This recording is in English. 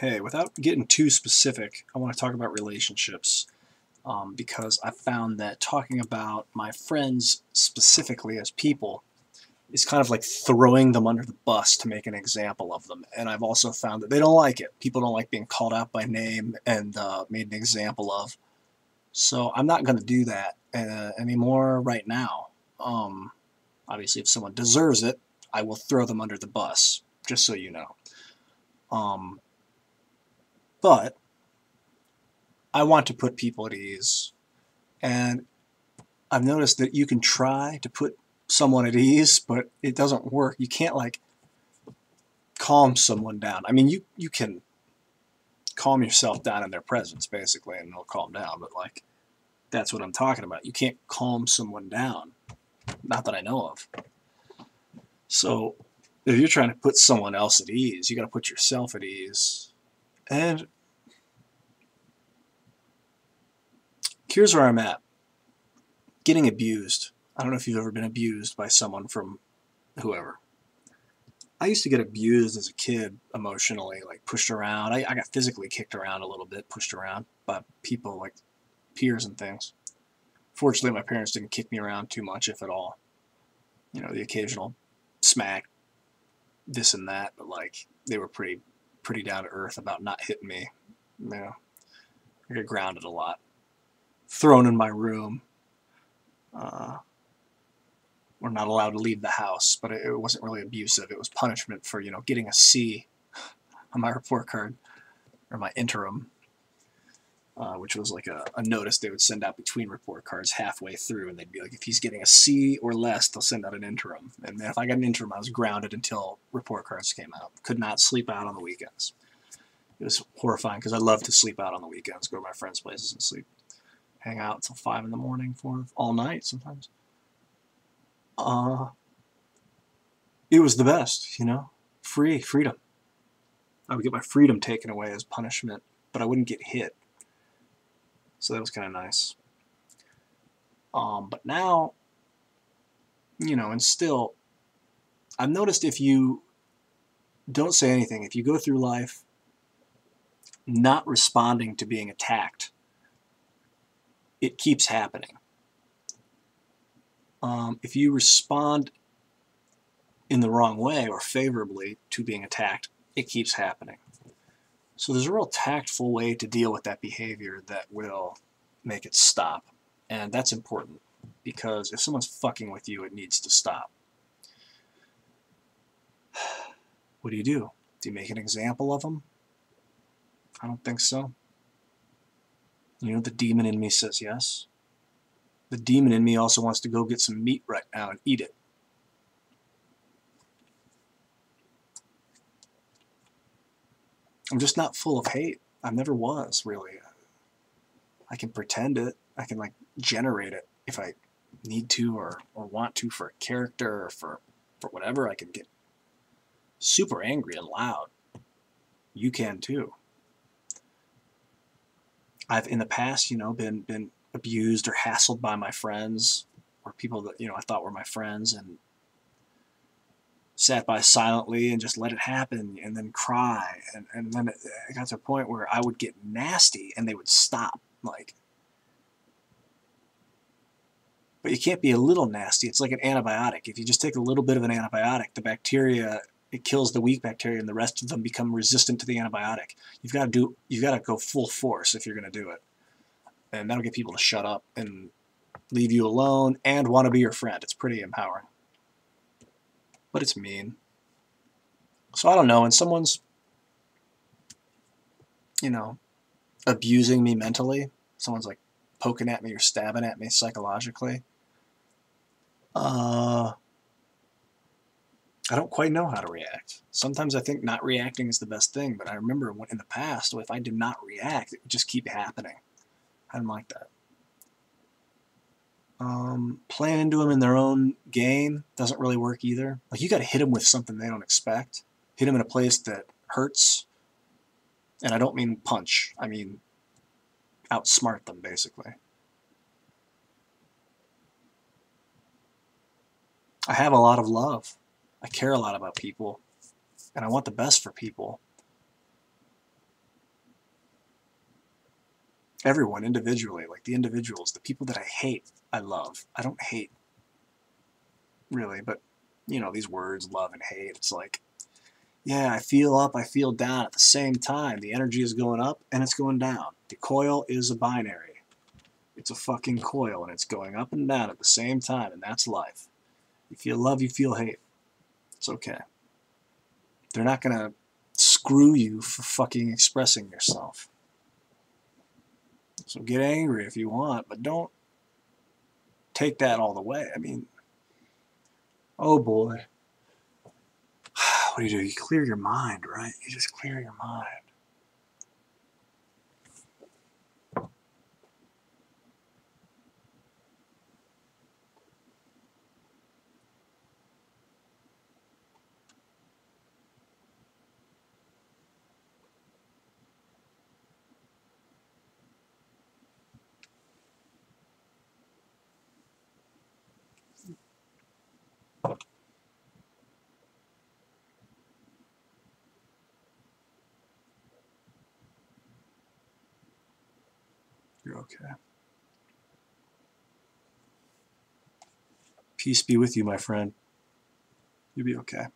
Hey, without getting too specific, I want to talk about relationships um, because I found that talking about my friends specifically as people is kind of like throwing them under the bus to make an example of them. And I've also found that they don't like it. People don't like being called out by name and uh, made an example of. So I'm not going to do that uh, anymore right now. Um, obviously, if someone deserves it, I will throw them under the bus, just so you know. Um, but I want to put people at ease. And I've noticed that you can try to put someone at ease, but it doesn't work. You can't like calm someone down. I mean, you, you can calm yourself down in their presence, basically, and they'll calm down, but like, that's what I'm talking about. You can't calm someone down. Not that I know of. So, if you're trying to put someone else at ease, you got to put yourself at ease. And here's where I'm at getting abused. I don't know if you've ever been abused by someone from whoever. I used to get abused as a kid emotionally, like pushed around. I, I got physically kicked around a little bit, pushed around by people like peers and things. Fortunately, my parents didn't kick me around too much, if at all. You know, the occasional smack, this and that, but like they were pretty, pretty down to earth about not hitting me. You know, I got grounded a lot, thrown in my room. Uh, we're not allowed to leave the house, but it, it wasn't really abusive. It was punishment for you know getting a C on my report card or my interim uh, which was like a, a, notice they would send out between report cards halfway through, and they'd be like, if he's getting a C or less, they'll send out an interim. And if I got an interim, I was grounded until report cards came out. Could not sleep out on the weekends. It was horrifying because I love to sleep out on the weekends, go to my friends' places and sleep, hang out till five in the morning for all night sometimes. Uh, it was the best, you know, free freedom. I would get my freedom taken away as punishment, but I wouldn't get hit so that was kind of nice. Um, but now, you know, and still, I've noticed if you don't say anything, if you go through life not responding to being attacked, it keeps happening. Um, if you respond in the wrong way or favorably to being attacked, it keeps happening. So there's a real tactful way to deal with that behavior that will make it stop. And that's important because if someone's fucking with you, it needs to stop. What do you do? Do you make an example of them? I don't think so. You know, the demon in me says yes. The demon in me also wants to go get some meat right now and eat it. I'm just not full of hate. I never was, really. I can pretend it. I can, like, generate it if I need to or, or want to for a character or for, for whatever. I can get super angry and loud. You can, too. I've, in the past, you know, been, been abused or hassled by my friends or people that, you know, I thought were my friends and sat by silently and just let it happen and then cry. And, and then it, got to a point where I would get nasty and they would stop. Like, but you can't be a little nasty. It's like an antibiotic. If you just take a little bit of an antibiotic, the bacteria it kills the weak bacteria and the rest of them become resistant to the antibiotic. You've got to do you've got to go full force if you're going to do it. And that'll get people to shut up and leave you alone and want to be your friend. It's pretty empowering but it's mean. So I don't know, and someone's, you know, abusing me mentally, someone's like poking at me or stabbing at me psychologically, uh, I don't quite know how to react. Sometimes I think not reacting is the best thing, but I remember in the past, if I did not react, it would just keep happening. I didn't like that um, playing into them in their own game doesn't really work either. Like you got to hit them with something they don't expect. Hit them in a place that hurts. And I don't mean punch. I mean outsmart them basically. I have a lot of love. I care a lot about people. And I want the best for people. Everyone individually, like the individuals, the people that I hate, I love. I don't hate, really, but you know, these words, love and hate, it's like, yeah, I feel up, I feel down at the same time. The energy is going up and it's going down. The coil is a binary. It's a fucking coil and it's going up and down at the same time, and that's life. You feel love, you feel hate. It's okay. They're not going to screw you for fucking expressing yourself. So get angry if you want, but don't take that all the way. I mean, oh boy. What do you do? You clear your mind, right? You just clear your mind. You're okay. Peace be with you, my friend. You'll be okay.